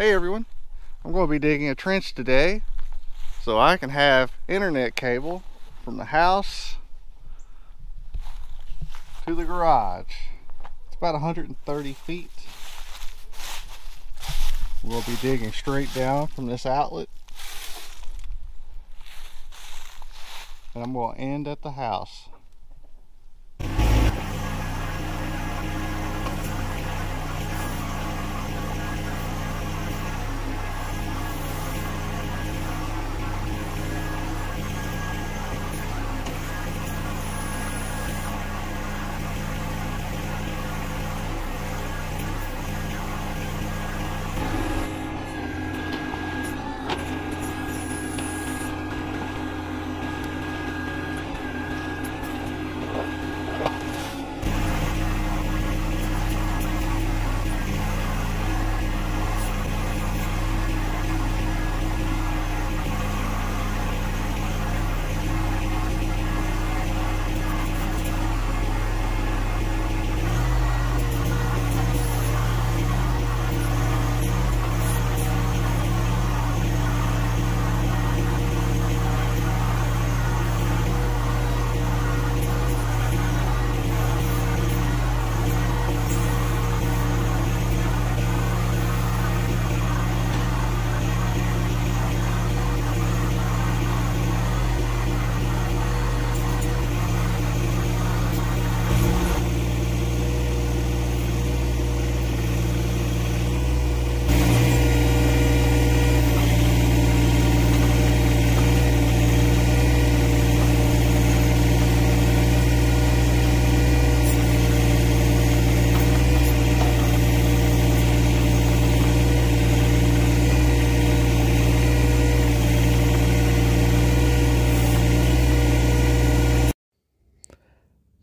Hey everyone, I'm going to be digging a trench today so I can have internet cable from the house to the garage. It's about 130 feet. We'll be digging straight down from this outlet. And I'm going to end at the house.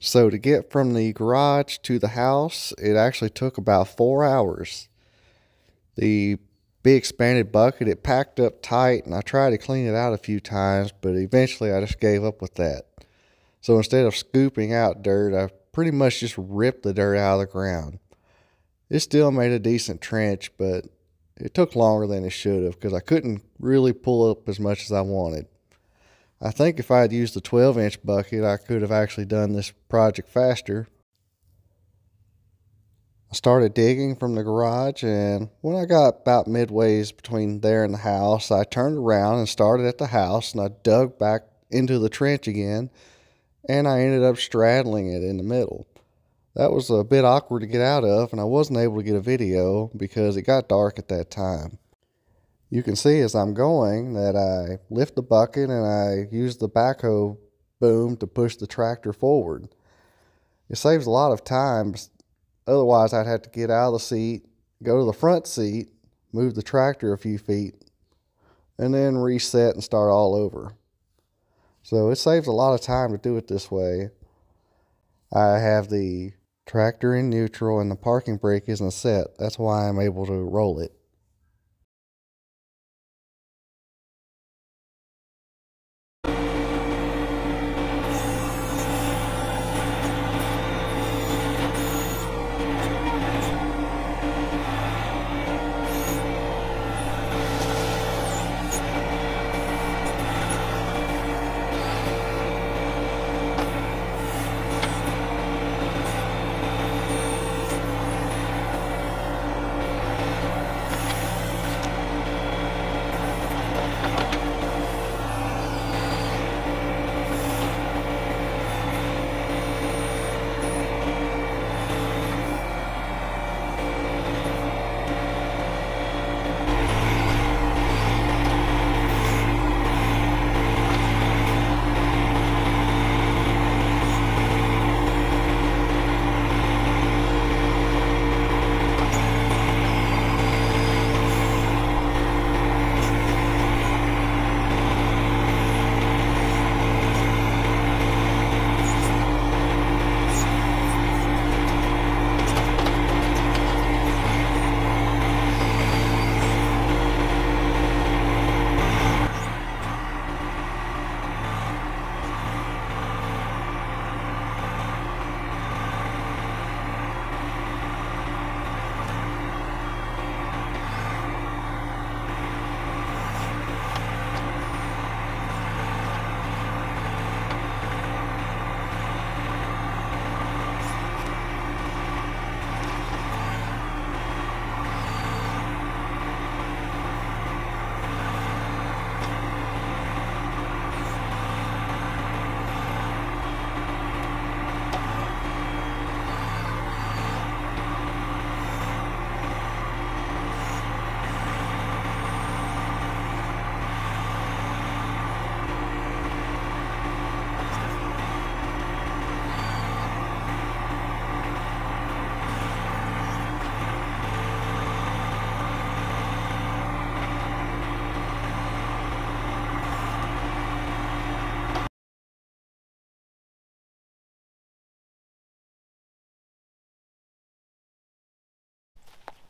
So to get from the garage to the house, it actually took about four hours. The big expanded bucket, it packed up tight and I tried to clean it out a few times, but eventually I just gave up with that. So instead of scooping out dirt, I pretty much just ripped the dirt out of the ground. It still made a decent trench, but it took longer than it should have because I couldn't really pull up as much as I wanted. I think if I had used the 12 inch bucket, I could have actually done this project faster. I started digging from the garage, and when I got about midways between there and the house, I turned around and started at the house, and I dug back into the trench again, and I ended up straddling it in the middle. That was a bit awkward to get out of, and I wasn't able to get a video because it got dark at that time you can see as I'm going that I lift the bucket and I use the backhoe boom to push the tractor forward. It saves a lot of time. Otherwise, I'd have to get out of the seat, go to the front seat, move the tractor a few feet, and then reset and start all over. So it saves a lot of time to do it this way. I have the tractor in neutral and the parking brake isn't set. That's why I'm able to roll it.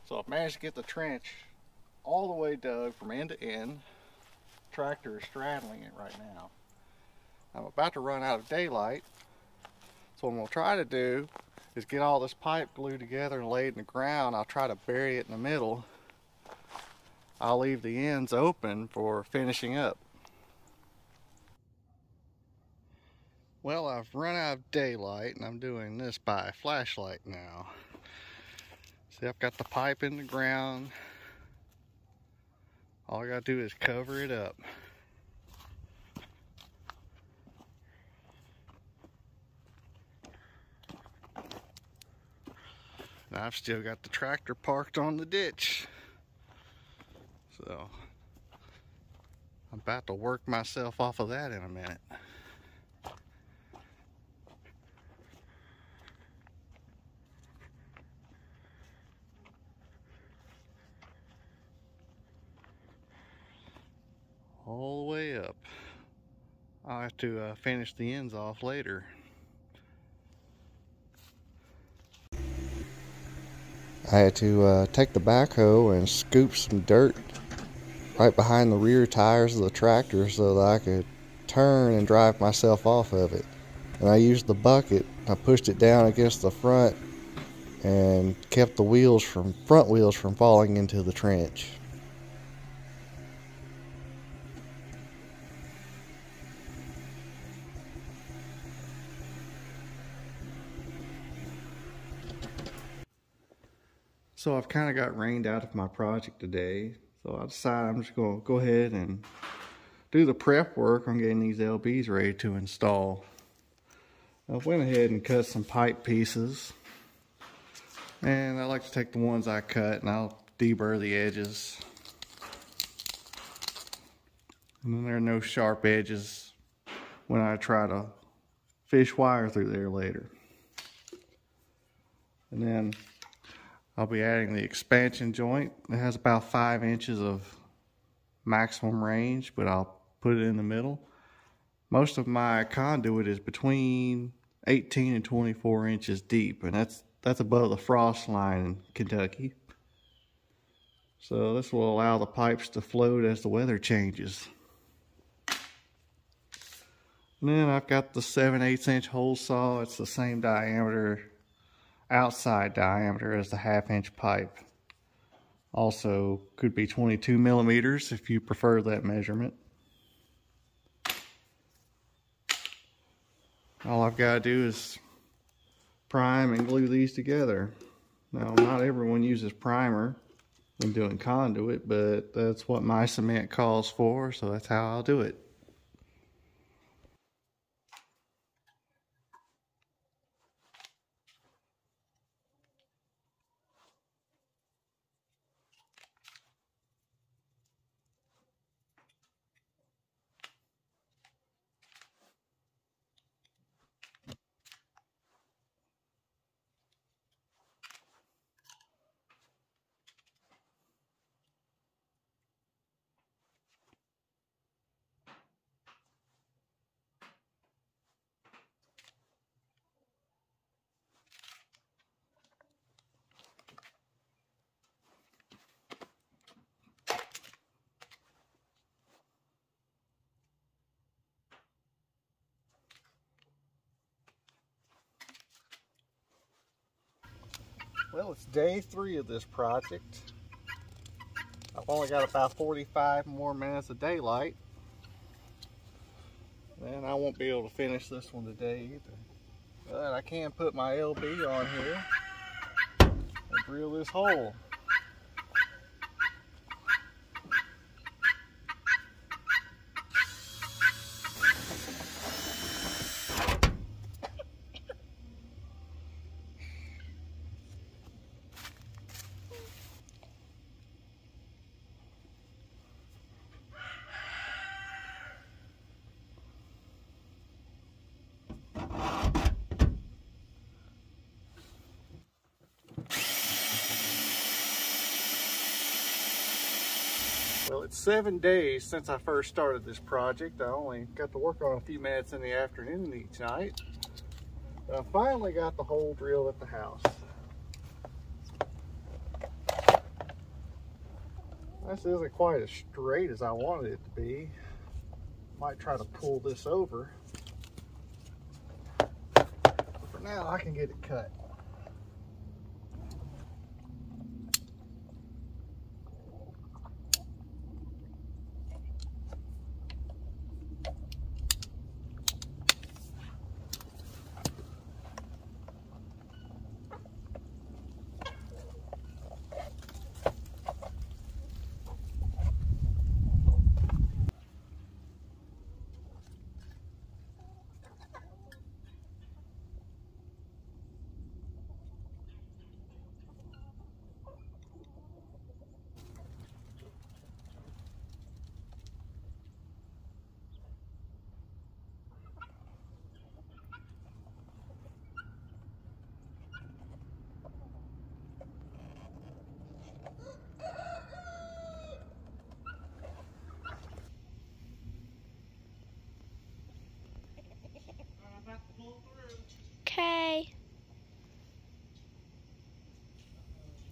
So I've managed to get the trench all the way dug from end to end. Tractor is straddling it right now. I'm about to run out of daylight. So what I'm gonna try to do is get all this pipe glued together and laid in the ground. I'll try to bury it in the middle. I'll leave the ends open for finishing up. Well, I've run out of daylight and I'm doing this by flashlight now. See, I've got the pipe in the ground. All I gotta do is cover it up. And I've still got the tractor parked on the ditch. So, I'm about to work myself off of that in a minute. all the way up. I'll have to uh, finish the ends off later. I had to uh, take the backhoe and scoop some dirt right behind the rear tires of the tractor so that I could turn and drive myself off of it. And I used the bucket, I pushed it down against the front and kept the wheels from front wheels from falling into the trench. So I've kind of got rained out of my project today. So I decided I'm just going to go ahead and do the prep work on getting these LBs ready to install. I went ahead and cut some pipe pieces. And I like to take the ones I cut and I'll deburr the edges. And then there are no sharp edges when I try to fish wire through there later. And then I'll be adding the expansion joint. It has about five inches of maximum range, but I'll put it in the middle. Most of my conduit is between 18 and 24 inches deep, and that's that's above the frost line in Kentucky. So this will allow the pipes to float as the weather changes. And then I've got the 7 8 inch hole saw. It's the same diameter outside diameter as the half inch pipe. Also could be 22 millimeters if you prefer that measurement. All I've got to do is prime and glue these together. Now not everyone uses primer when doing conduit, but that's what my cement calls for, so that's how I'll do it. Well, it's day three of this project. I've only got about 45 more minutes of daylight. And I won't be able to finish this one today either. But I can put my LB on here and drill this hole. Well, it's seven days since I first started this project. I only got to work on a few minutes in the afternoon each night. But I finally got the hole drilled at the house. This isn't quite as straight as I wanted it to be. Might try to pull this over. But For now, I can get it cut.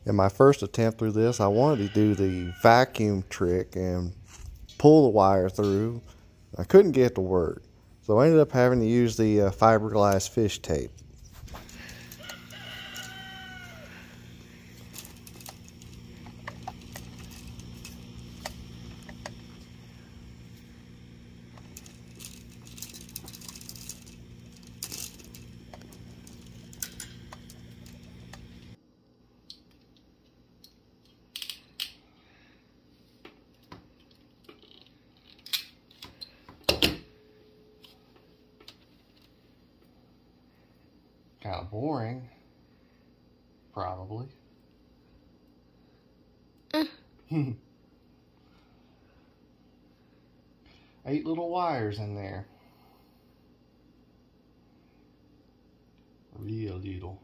In my first attempt through this, I wanted to do the vacuum trick and pull the wire through. I couldn't get it to work, so I ended up having to use the uh, fiberglass fish tape. Kind of boring, probably. Uh. Eight little wires in there. Real little.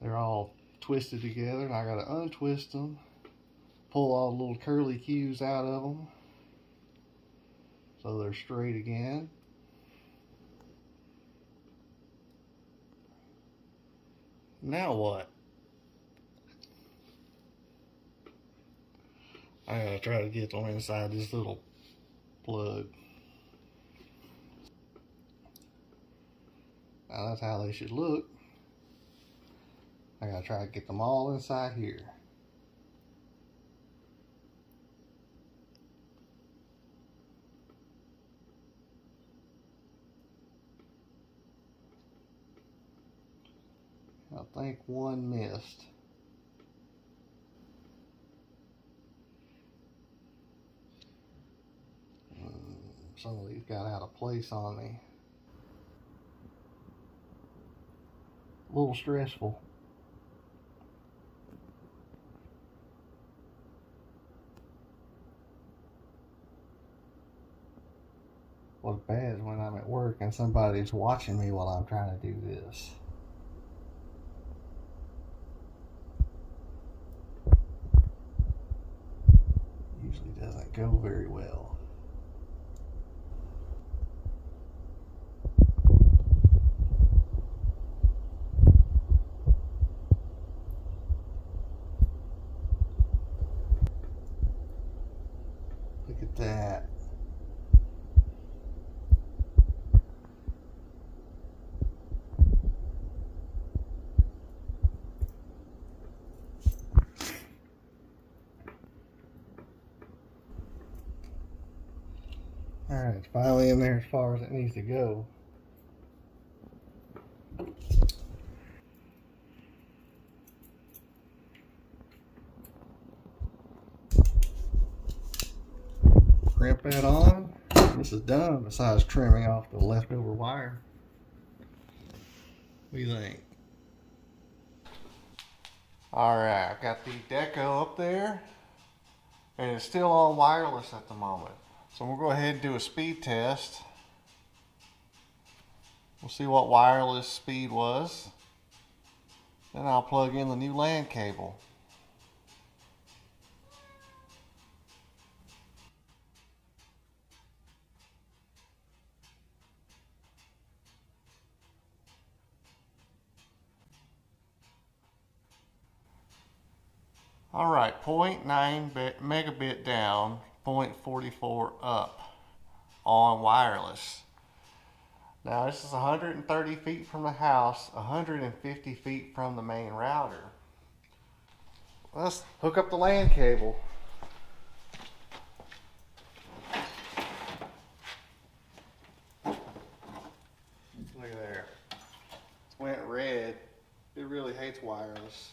They're all twisted together, and I got to untwist them, pull all the little curly cues out of them, so they're straight again. Now what? I gotta try to get them inside this little plug. Now that's how they should look. I gotta try to get them all inside here. I think one missed. Some of these got out of place on me. A little stressful. What's bad is when I'm at work and somebody's watching me while I'm trying to do this. Go very well. Look at that. It's finally in there as far as it needs to go. Crimp that on. This is done besides trimming off the leftover wire. What do you think? Alright, I've got the deco up there and it's still on wireless at the moment. So we'll go ahead and do a speed test. We'll see what wireless speed was. Then I'll plug in the new LAN cable. All right, 0.9 megabit down, 0.44 up on wireless. Now this is 130 feet from the house, 150 feet from the main router. Let's hook up the LAN cable. Look at there. It went red. It really hates wireless.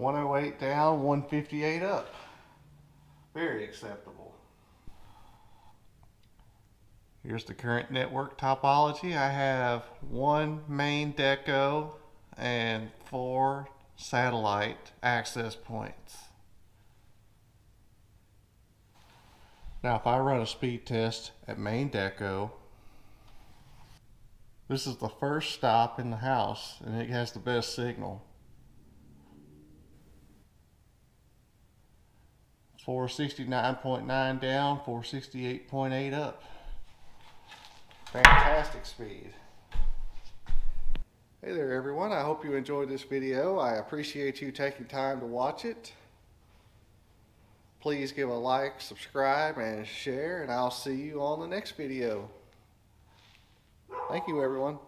One oh eight down, one fifty eight up. Very acceptable. Here's the current network topology. I have one main deco and four satellite access points. Now if I run a speed test at main deco, this is the first stop in the house and it has the best signal. 469.9 down, 468.8 up. Fantastic speed. Hey there everyone, I hope you enjoyed this video. I appreciate you taking time to watch it. Please give a like, subscribe, and share, and I'll see you on the next video. Thank you everyone.